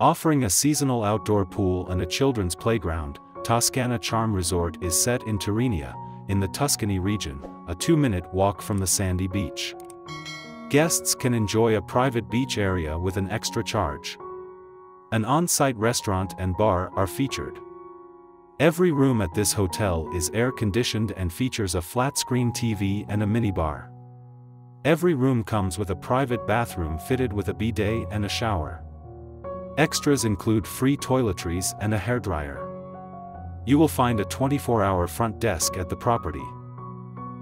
Offering a seasonal outdoor pool and a children's playground, Toscana Charme Resort is set in Tirrenia, in the Tuscany region, a two-minute walk from the sandy beach. Guests can enjoy a private beach area with an extra charge. An on-site restaurant and bar are featured. Every room at this hotel is air-conditioned and features a flat-screen TV and a minibar. Every room comes with a private bathroom fitted with a bidet and a shower. Extras include free toiletries and a hairdryer. You will find a 24-hour front desk at the property.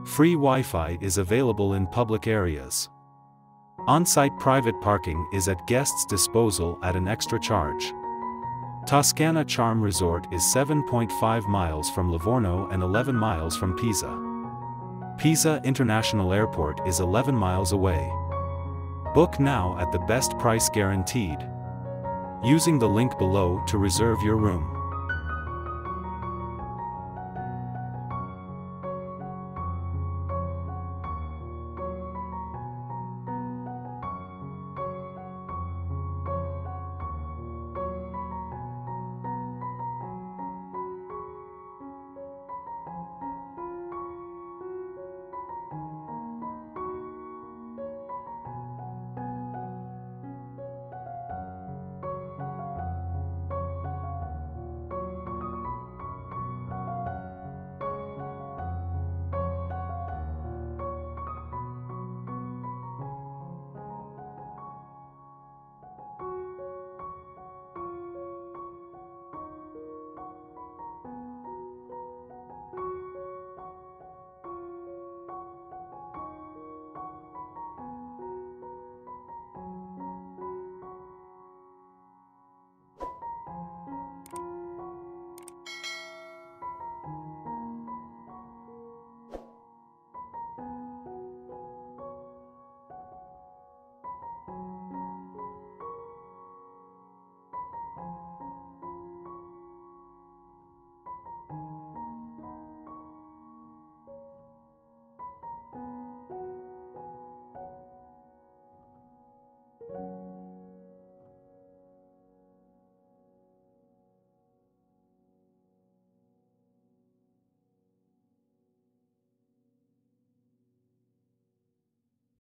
Free Wi-Fi is available in public areas. On-site private parking is at guests' disposal at an extra charge. Toscana Charme Resort is 7.5 miles from Livorno and 11 miles from Pisa. Pisa International Airport is 11 miles away. Book now at the best price guaranteed. Using the link below to reserve your room.